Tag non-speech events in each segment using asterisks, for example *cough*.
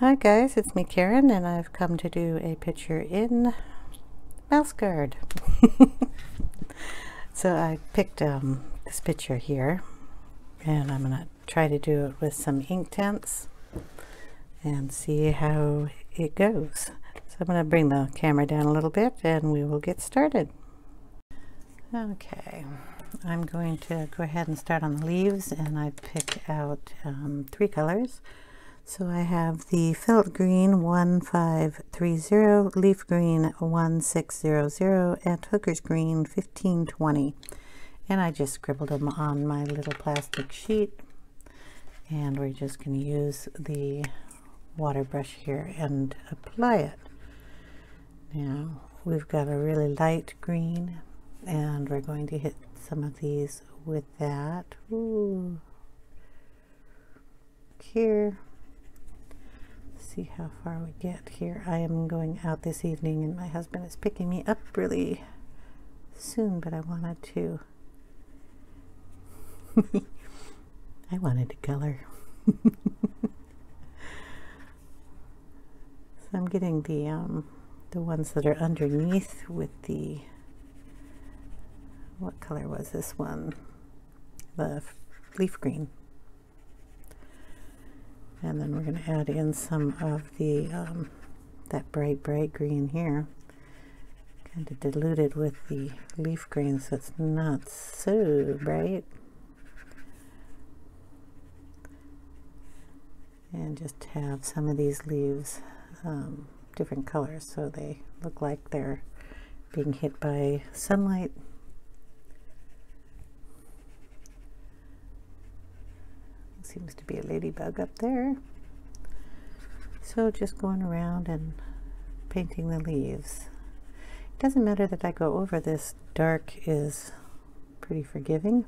Hi guys, it's me Karen and I've come to do a picture in mouse guard. *laughs* so I picked um, this picture here and I'm going to try to do it with some Inktense and see how it goes. So I'm going to bring the camera down a little bit and we will get started. Okay, I'm going to go ahead and start on the leaves and I've picked out um, three colors. So I have the felt green 1530, leaf green 1600, and hooker's green 1520. And I just scribbled them on my little plastic sheet. And we're just going to use the water brush here and apply it. Now we've got a really light green and we're going to hit some of these with that. Ooh. Here see how far we get here. I am going out this evening and my husband is picking me up really soon, but I wanted to *laughs* I wanted to color. *laughs* so I'm getting the um, the ones that are underneath with the what color was this one? The leaf green and then we're going to add in some of the um, that bright bright green here. Kind of diluted with the leaf green so it's not so bright. And just have some of these leaves um, different colors so they look like they're being hit by sunlight seems to be a ladybug up there. So just going around and painting the leaves. It doesn't matter that I go over this dark is pretty forgiving.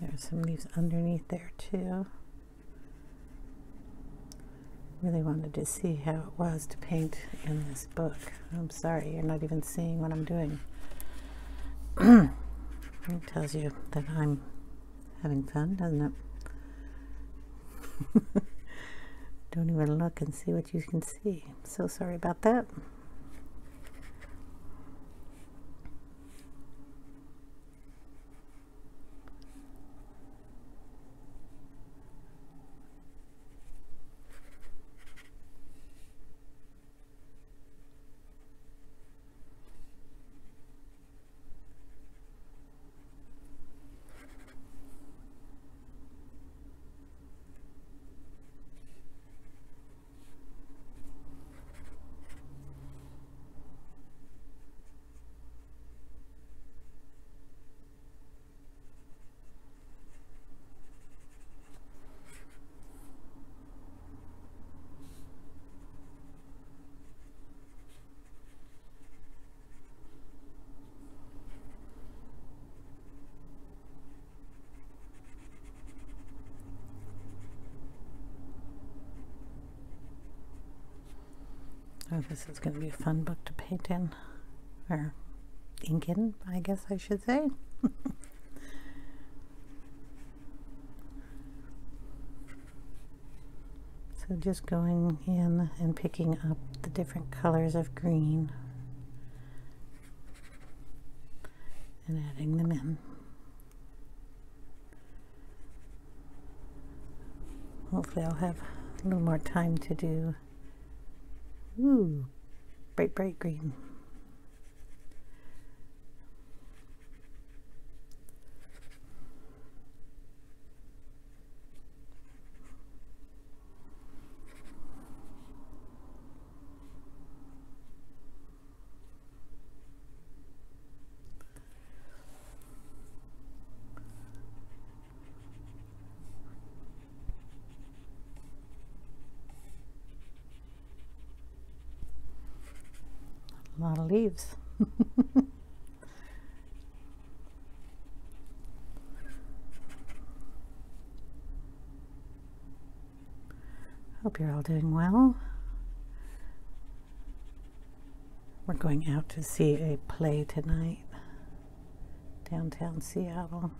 There's some leaves underneath there too really wanted to see how it was to paint in this book. I'm sorry, you're not even seeing what I'm doing. *clears throat* it tells you that I'm having fun, doesn't it? *laughs* Don't even look and see what you can see. so sorry about that. Oh, this is going to be a fun book to paint in, or ink in, I guess I should say. *laughs* so just going in and picking up the different colors of green and adding them in. Hopefully I'll have a little more time to do Ooh, bright, bright green. A lot of leaves. *laughs* Hope you're all doing well. We're going out to see a play tonight, downtown Seattle.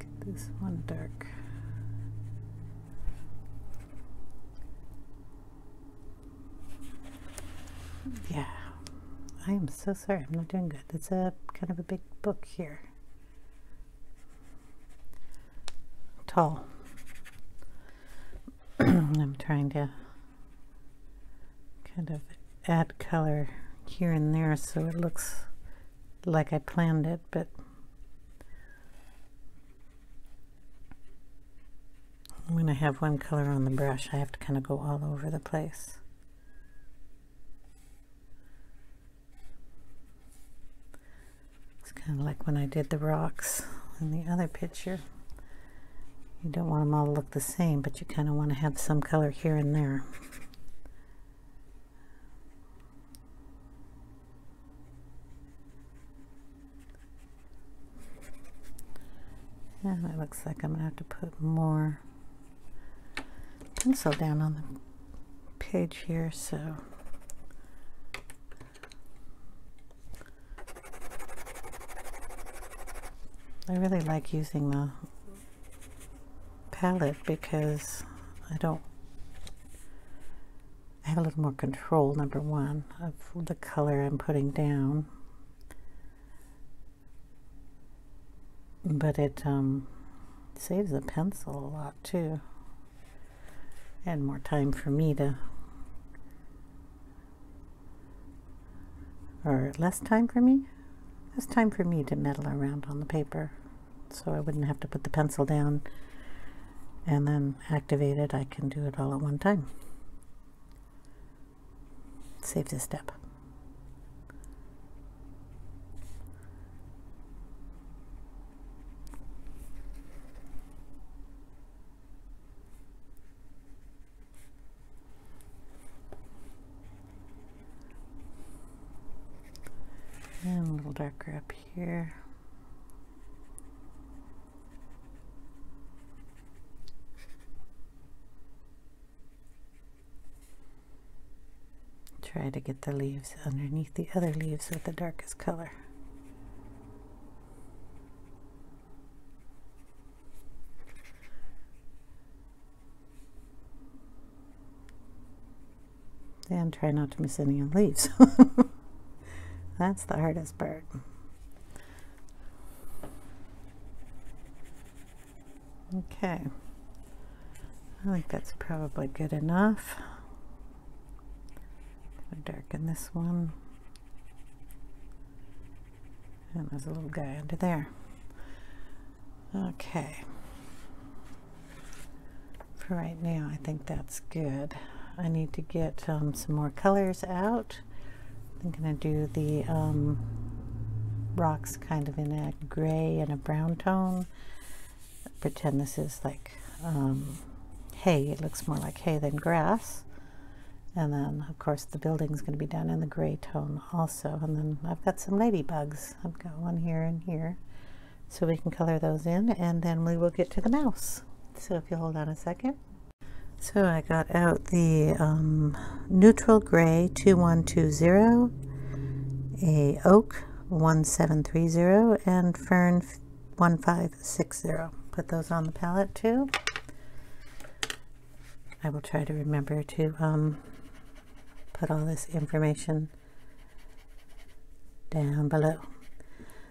Get this one dark. Yeah. I am so sorry. I'm not doing good. It's a kind of a big book here. Tall. *clears throat* I'm trying to kind of add color here and there so it looks like I planned it, but when I have one color on the brush, I have to kind of go all over the place. Of like when I did the rocks in the other picture. You don't want them all to look the same, but you kind of want to have some color here and there. And it looks like I'm to have to put more pencil down on the page here, so I really like using the palette because I don't I have a little more control number one of the color I'm putting down. But it um, saves the pencil a lot too and more time for me to or less time for me it's time for me to meddle around on the paper so I wouldn't have to put the pencil down and then activate it. I can do it all at one time. Saves a step. And a little darker up here. Try to get the leaves underneath the other leaves with the darkest color. And try not to miss any leaves. *laughs* That's the hardest part. Okay. I think that's probably good enough. Darken this one. And there's a little guy under there. Okay. For right now, I think that's good. I need to get um, some more colors out. I'm going to do the um, rocks kind of in a gray and a brown tone. Pretend this is like um, hay. It looks more like hay than grass. And then, of course, the building's going to be done in the gray tone also. And then I've got some ladybugs. I've got one here and here. So we can color those in, and then we will get to the mouse. So if you hold on a second. So I got out the um, neutral gray 2120, a oak 1730, and fern 1560. Put those on the palette too. I will try to remember to um, put all this information down below.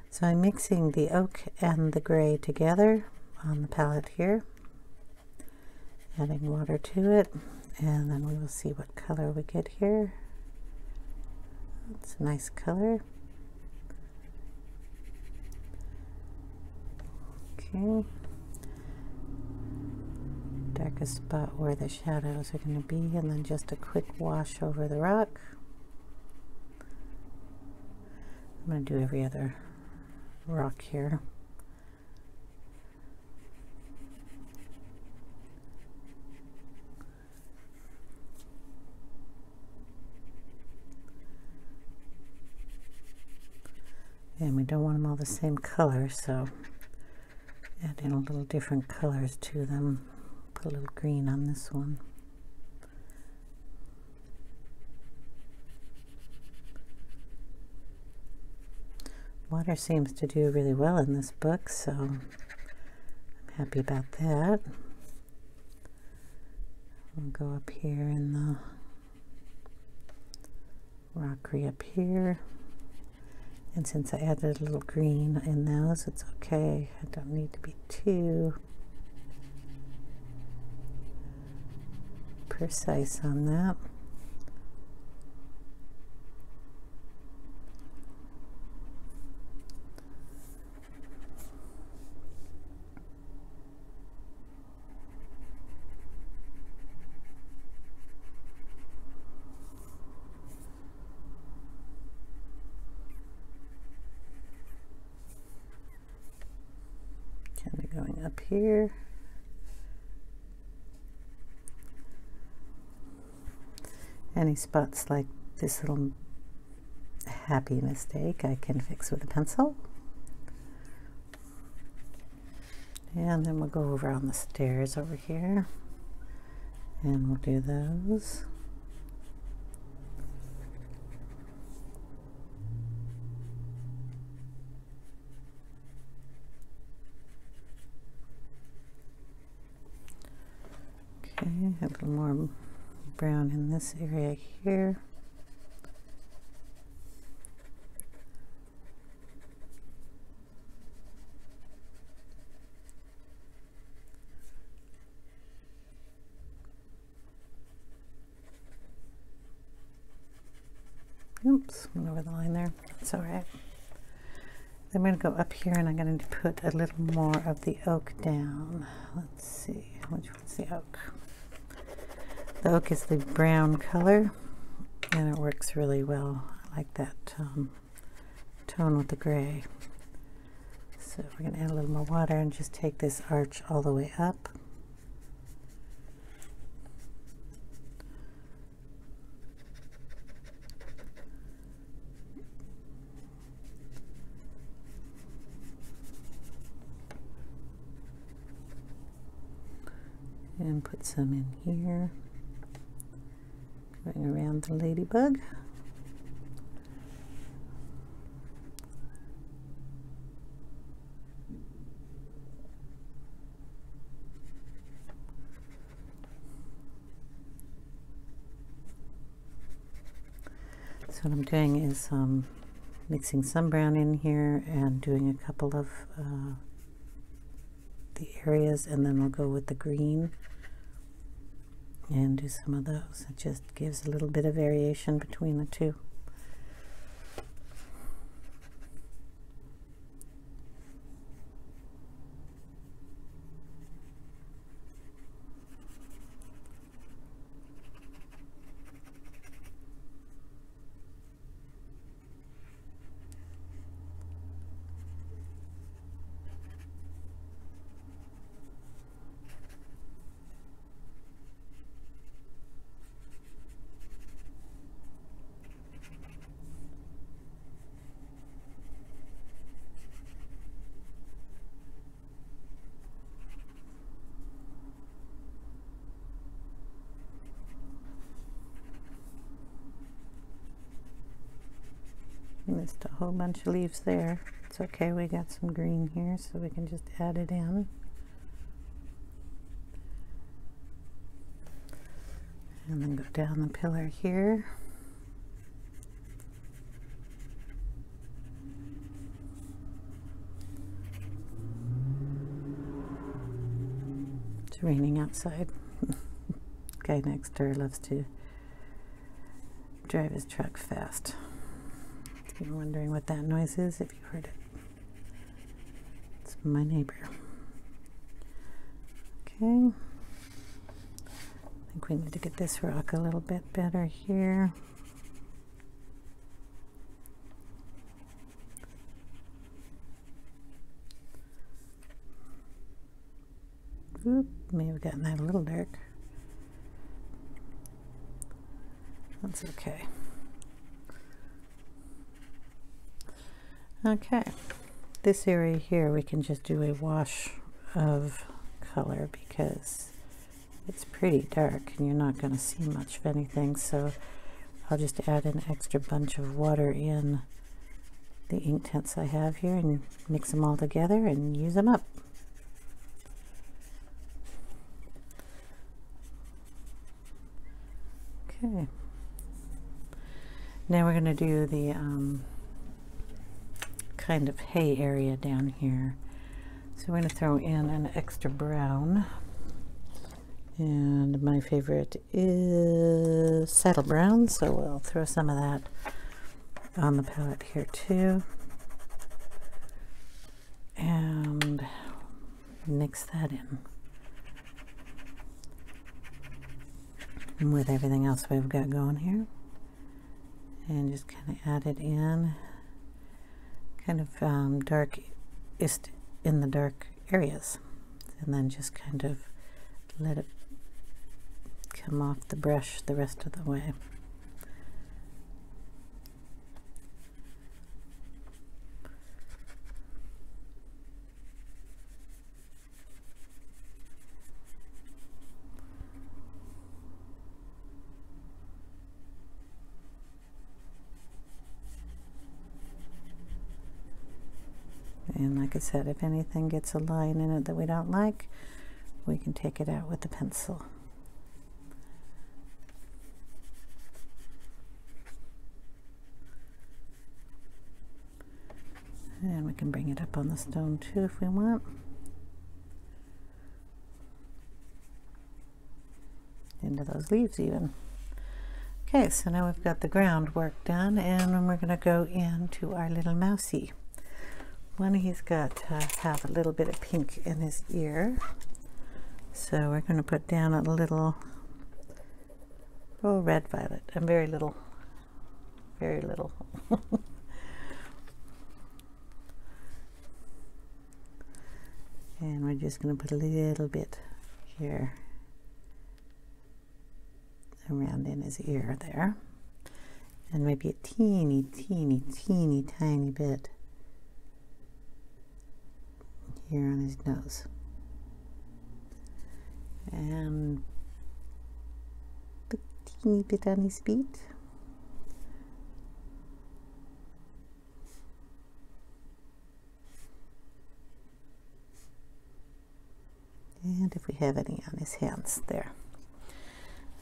So I'm mixing the oak and the gray together on the palette here adding water to it and then we will see what color we get here. It's a nice color. Okay darkest spot where the shadows are going to be and then just a quick wash over the rock I'm going to do every other rock here And we don't want them all the same color, so add in a little different colors to them. A little green on this one. Water seems to do really well in this book, so I'm happy about that. We'll go up here in the rockery up here. And since I added a little green in those, it's okay. I don't need to be too precise on that. Kind of going up here. Any spots like this little happy mistake I can fix with a pencil. And then we'll go over on the stairs over here and we'll do those. a little more brown in this area here. Oops, went over the line there. That's all right. I'm going to go up here and I'm going to put a little more of the oak down. Let's see, which one's the oak? The oak is the brown color and it works really well. I like that um, tone with the gray. So we're going to add a little more water and just take this arch all the way up. and put some in here around the ladybug. So what I'm doing is um, mixing some brown in here and doing a couple of uh, the areas and then we'll go with the green and do some of those. It just gives a little bit of variation between the two. Missed a whole bunch of leaves there. It's okay, we got some green here, so we can just add it in. And then go down the pillar here. It's raining outside. *laughs* Guy next door loves to drive his truck fast. If you're wondering what that noise is, if you heard it, it's my neighbor. Okay. I think we need to get this rock a little bit better here. Oop, may have gotten that a little dark. That's okay. Okay, this area here we can just do a wash of color because it's pretty dark and you're not going to see much of anything so I'll just add an extra bunch of water in the Inktense I have here and mix them all together and use them up. Okay. Now we're going to do the um, kind of hay area down here. So we're going to throw in an extra brown. And my favorite is saddle brown, so we'll throw some of that on the palette here too. And mix that in. with everything else we've got going here. And just kind of add it in, kind of um, dark, in the dark areas. And then just kind of let it come off the brush the rest of the way. And like I said, if anything gets a line in it that we don't like, we can take it out with the pencil. And we can bring it up on the stone too if we want. Into those leaves even. Okay, so now we've got the groundwork done and we're going to go into our little mousey one he's got to have a little bit of pink in his ear. So we're going to put down a little oh red violet and very little very little. *laughs* And we're just going to put a little bit here around in his ear there. And maybe a teeny teeny teeny tiny bit here on his nose. And a teeny bit on his feet. And if we have any on his hands there.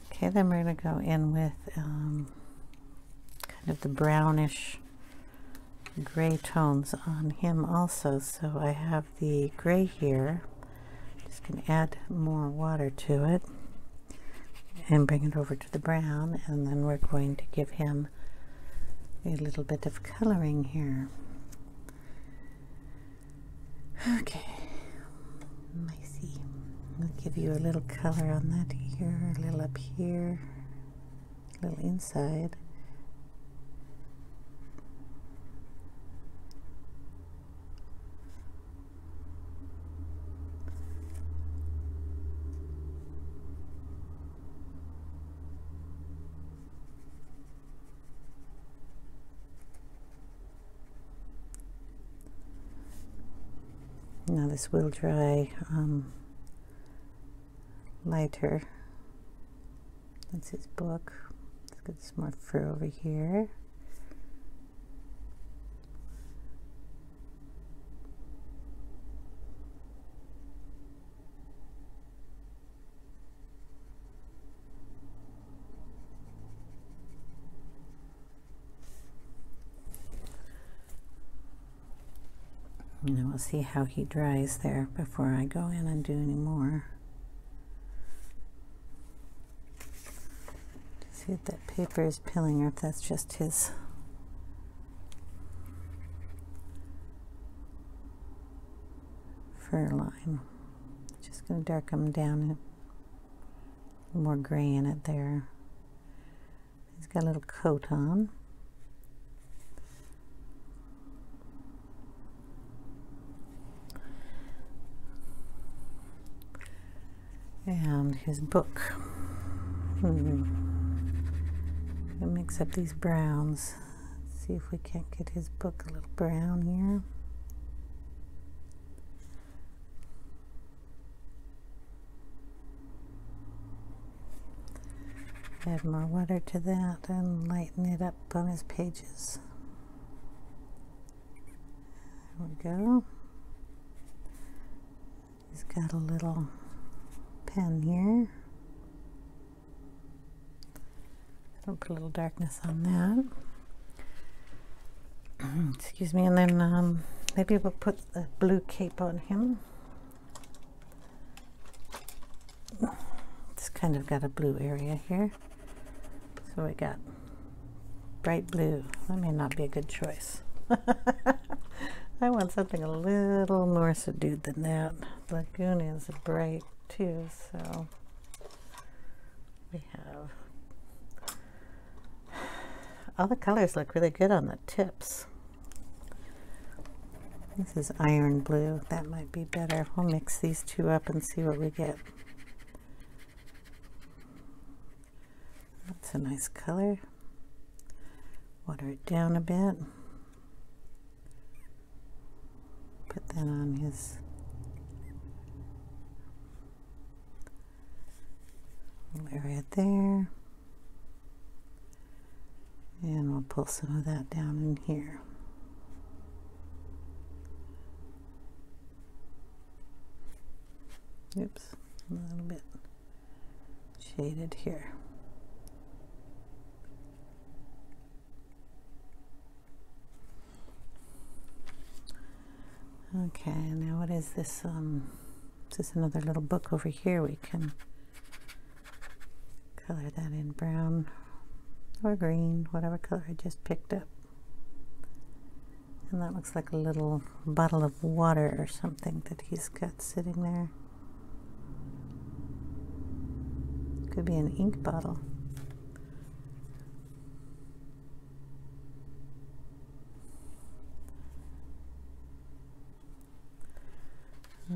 Okay, then we're going to go in with um, kind of the brownish gray tones on him also so I have the gray here. Just going to add more water to it and bring it over to the brown and then we're going to give him a little bit of coloring here. Okay. I see. I'll give you a little color on that here a little up here a little inside Now this will dry um, lighter. That's his book. Let's get some more fur over here. We'll see how he dries there before I go in and do any more. See if that paper is pilling or if that's just his fur line. Just going to darken him down more gray in it there. He's got a little coat on. And his book. Hmm. mix up these browns. See if we can't get his book a little brown here. Add more water to that and lighten it up on his pages. There we go. He's got a little pen here. I'll put a little darkness on that. *clears throat* Excuse me, and then um, maybe we'll put the blue cape on him. It's kind of got a blue area here. So we got bright blue. That may not be a good choice. *laughs* I want something a little more subdued than that. Lagoon is bright too, so we have all the colors look really good on the tips. This is iron blue. That might be better. We'll mix these two up and see what we get. That's a nice color. Water it down a bit. Put that on his area there. And we'll pull some of that down in here. Oops, a little bit shaded here. Okay, now what is this? Um, is this another little book over here? We can color that in brown or green, whatever color I just picked up. And that looks like a little bottle of water or something that he's got sitting there. Could be an ink bottle.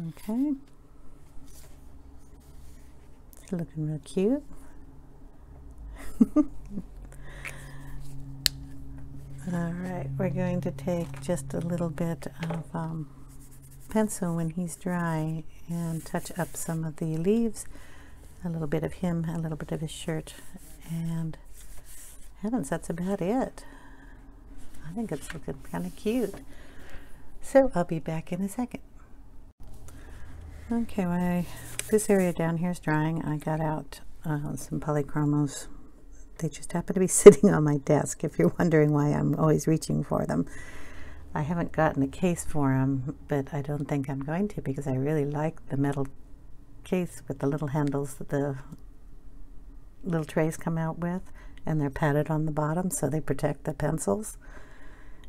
Okay. It's looking real cute. All right, we're going to take just a little bit of um, pencil when he's dry and touch up some of the leaves, a little bit of him, a little bit of his shirt, and heavens, that's about it. I think it's looking kind of cute. So I'll be back in a second. Okay, well, this area down here is drying. I got out uh, some polychromos. They just happen to be *laughs* sitting on my desk, if you're wondering why I'm always reaching for them. I haven't gotten a case for them, but I don't think I'm going to because I really like the metal case with the little handles that the little trays come out with, and they're padded on the bottom so they protect the pencils.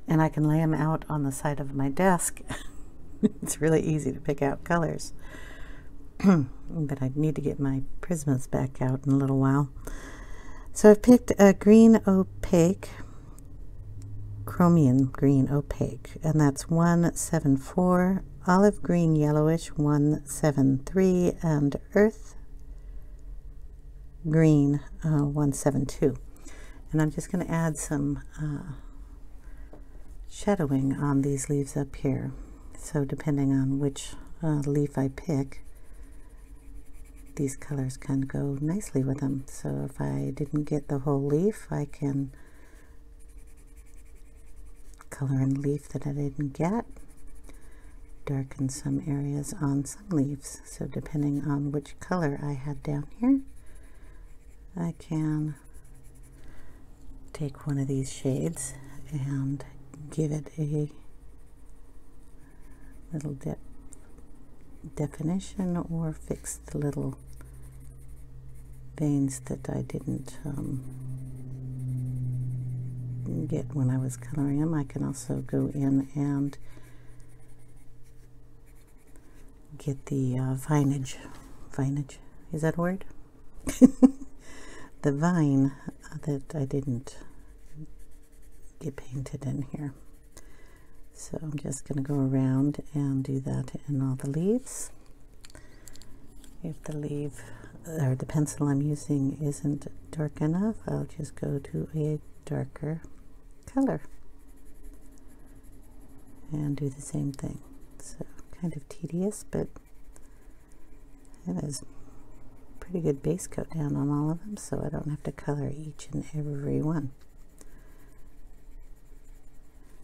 And I can lay them out on the side of my desk *laughs* it's really easy to pick out colors. *clears throat* but I need to get my Prismas back out in a little while. So I've picked a green opaque, chromium green opaque, and that's 174, olive green yellowish 173, and earth green uh, 172. And I'm just going to add some uh, shadowing on these leaves up here. So depending on which uh, leaf I pick, these colors can go nicely with them. So if I didn't get the whole leaf, I can color in leaf that I didn't get, darken some areas on some leaves. So depending on which color I had down here, I can take one of these shades and give it a little de definition or fix the little veins that I didn't um, get when I was coloring them. I can also go in and get the uh, vinage. Vinage, is that a word? *laughs* the vine that I didn't get painted in here. So I'm just going to go around and do that in all the leaves. If the leaf or the pencil I'm using isn't dark enough, I'll just go to a darker color. and do the same thing. So kind of tedious, but it is pretty good base coat down on all of them, so I don't have to color each and every one.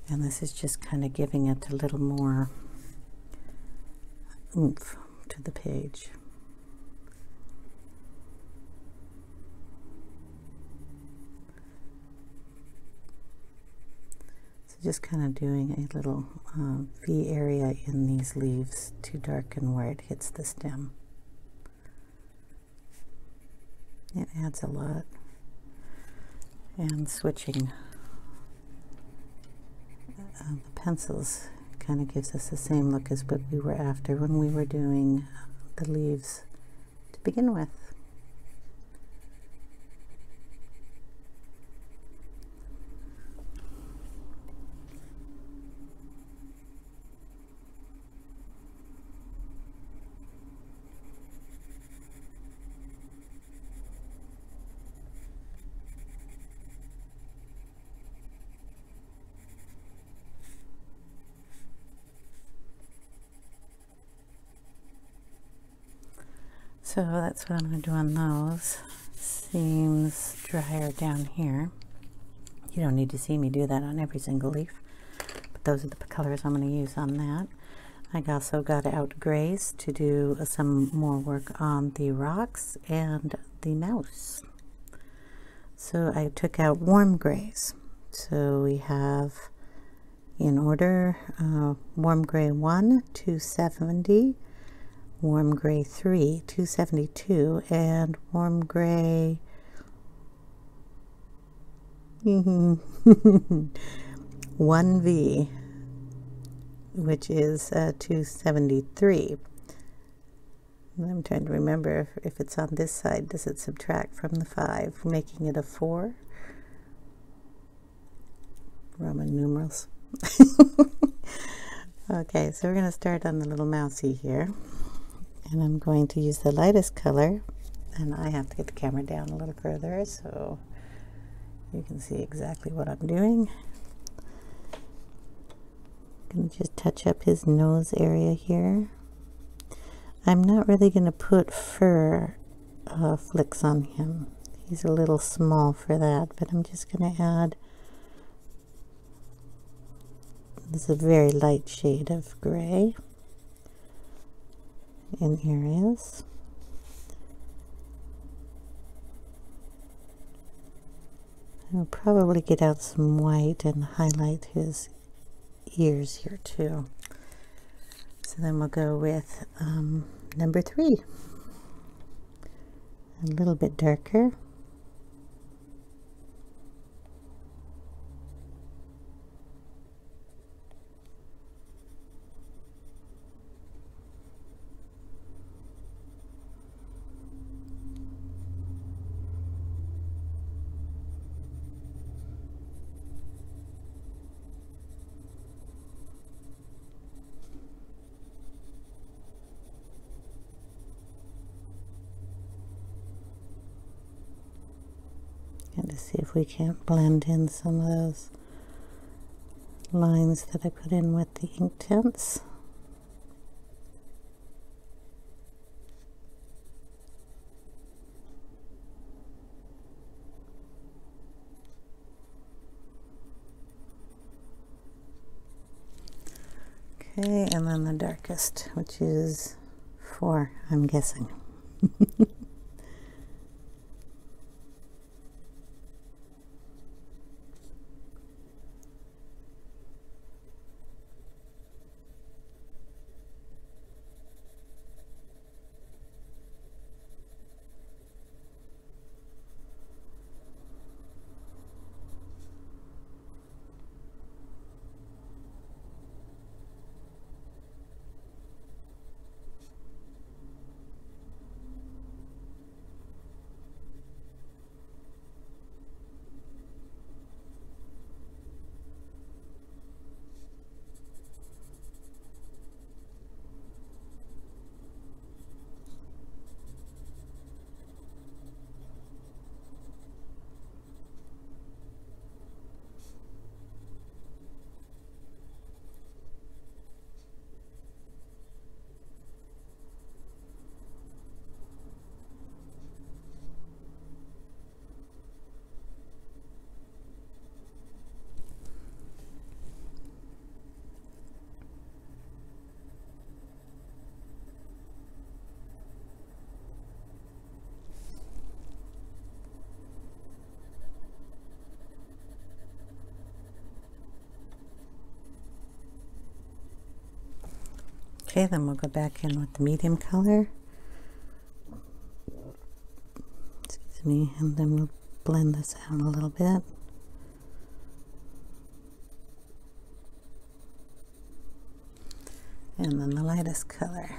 And this is just kind of giving it a little more oomph to the page. Just kind of doing a little uh, V area in these leaves to darken where it hits the stem. It adds a lot. And switching uh, the pencils kind of gives us the same look as what we were after when we were doing the leaves to begin with. So that's what I'm going to do on those. Seems drier down here. You don't need to see me do that on every single leaf, but those are the colors I'm going to use on that. I also got out grays to do some more work on the rocks and the mouse. So I took out warm grays. So we have in order uh, warm gray 1 to 70 warm gray 3 272 and warm gray *laughs* 1V which is uh, 273 I'm trying to remember if, if it's on this side does it subtract from the 5 making it a 4 Roman numerals. *laughs* Okay so we're going to start on the little mousey here and I'm going to use the lightest color and I have to get the camera down a little further so you can see exactly what I'm doing. I'm going to just touch up his nose area here. I'm not really going to put fur uh, flicks on him. He's a little small for that, but I'm just going to add this is a very light shade of gray in areas. I'll probably get out some white and highlight his ears here too. So then we'll go with um, number three. A little bit darker. To see if we can't blend in some of those lines that I put in with the Inktense. Okay, and then the darkest, which is four, I'm guessing. Okay, then we'll go back in with the medium color. Excuse me, and then we'll blend this out a little bit. And then the lightest color.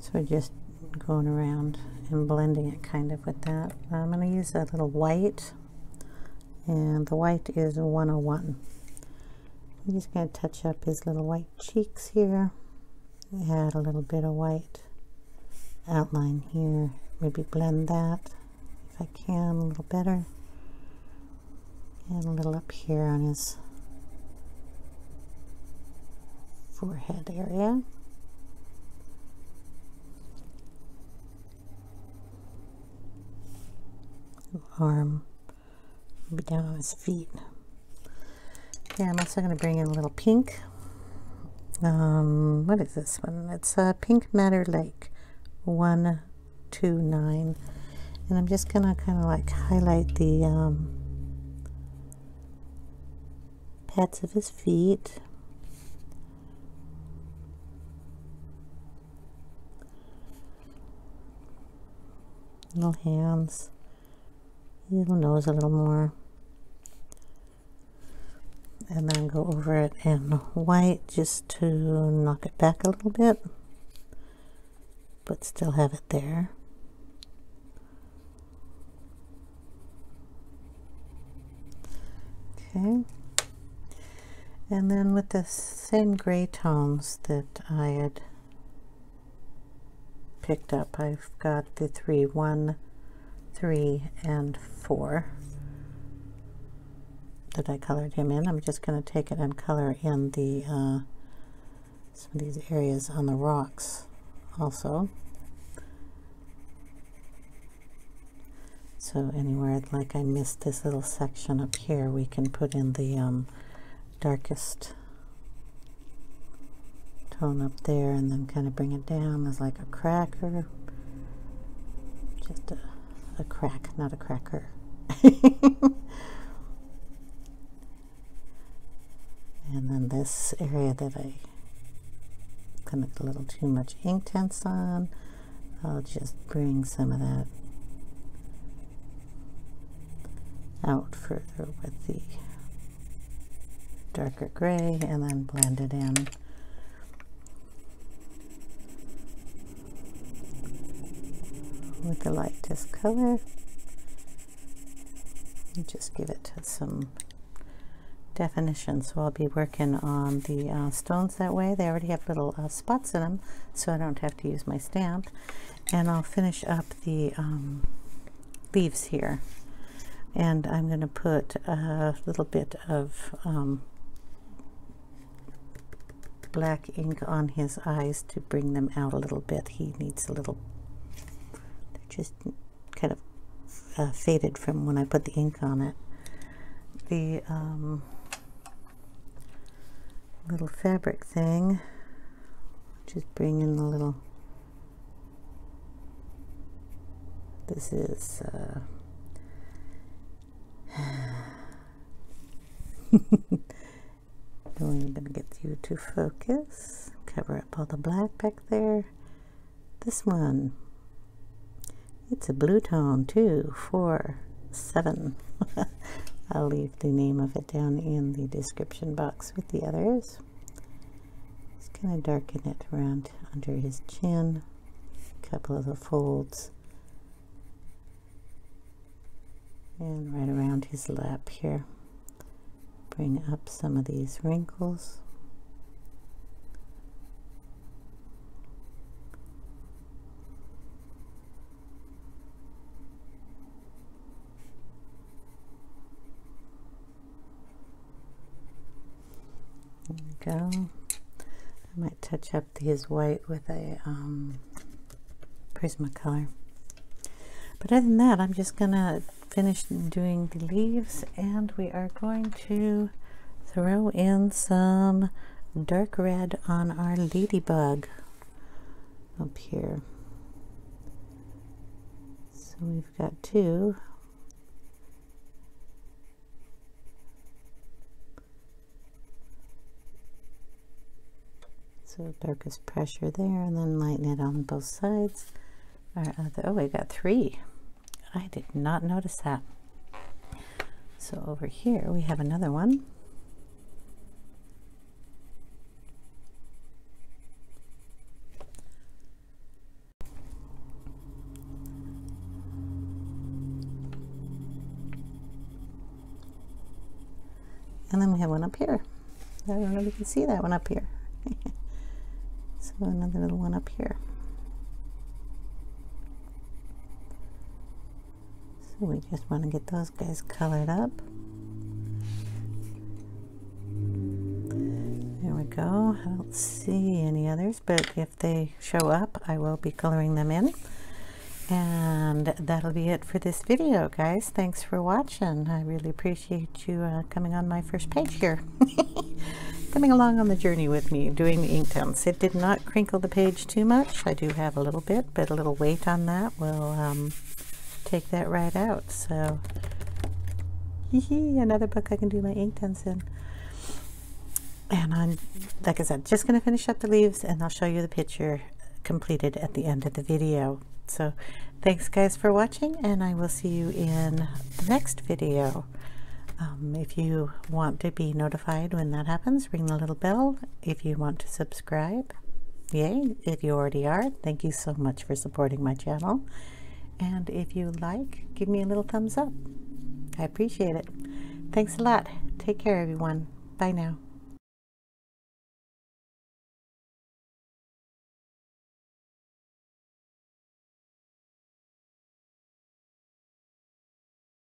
So we're just going around and blending it kind of with that. I'm going to use a little white and the white is 101. I'm just going to touch up his little white cheeks here. Add a little bit of white outline here. Maybe blend that if I can a little better. And a little up here on his forehead area. Arm, down on his feet. Okay, I'm also going to bring in a little pink. Um, what is this one? It's a uh, Pink Madder Lake 129. And I'm just going to kind of like highlight the um, pads of his feet. Little hands little nose a little more. And then go over it in white just to knock it back a little bit but still have it there. Okay. And then with the same gray tones that I had picked up I've got the three one three and four that I colored him in. I'm just going to take it and color in the uh, some of these areas on the rocks also. So anywhere like I missed this little section up here, we can put in the um, darkest tone up there and then kind of bring it down as like a cracker. Just a a crack, not a cracker. *laughs* and then this area that I of a little too much Inktense on, I'll just bring some of that out further with the darker gray and then blend it in. With the lightest color and just give it some definition. So I'll be working on the uh, stones that way. They already have little uh, spots in them, so I don't have to use my stamp. And I'll finish up the um, leaves here. And I'm going to put a little bit of um, black ink on his eyes to bring them out a little bit. He needs a little just kind of uh, faded from when I put the ink on it. The um, little fabric thing, just bring in the little, this is, uh, I'm going to get you to focus. Cover up all the black back there. This one, it's a blue tone too, four, seven. *laughs* I'll leave the name of it down in the description box with the others. Just kind of darken it around under his chin, a couple of the folds, and right around his lap here. Bring up some of these wrinkles. Go. I might touch up his white with a um, Prismacolor. But other than that, I'm just going to finish doing the leaves and we are going to throw in some dark red on our ladybug up here. So we've got two Darkest pressure there and then lighten it on both sides. Our other, oh, we got three. I did not notice that. So over here we have another one. And then we have one up here. I don't know if you can see that one up here. So another little one up here. So we just want to get those guys colored up. There we go. I don't see any others, but if they show up, I will be coloring them in. And that'll be it for this video, guys. Thanks for watching. I really appreciate you uh, coming on my first page here. *laughs* coming along on the journey with me, doing the ink Inktense. It did not crinkle the page too much. I do have a little bit, but a little weight on that will um, take that right out. So, hee hee, another book I can do my ink Inktense in. And I'm, like I said, just going to finish up the leaves and I'll show you the picture completed at the end of the video. So thanks guys for watching and I will see you in the next video. Um, if you want to be notified when that happens, ring the little bell. If you want to subscribe, yay. If you already are, thank you so much for supporting my channel. And if you like, give me a little thumbs up. I appreciate it. Thanks a lot. Take care, everyone. Bye now.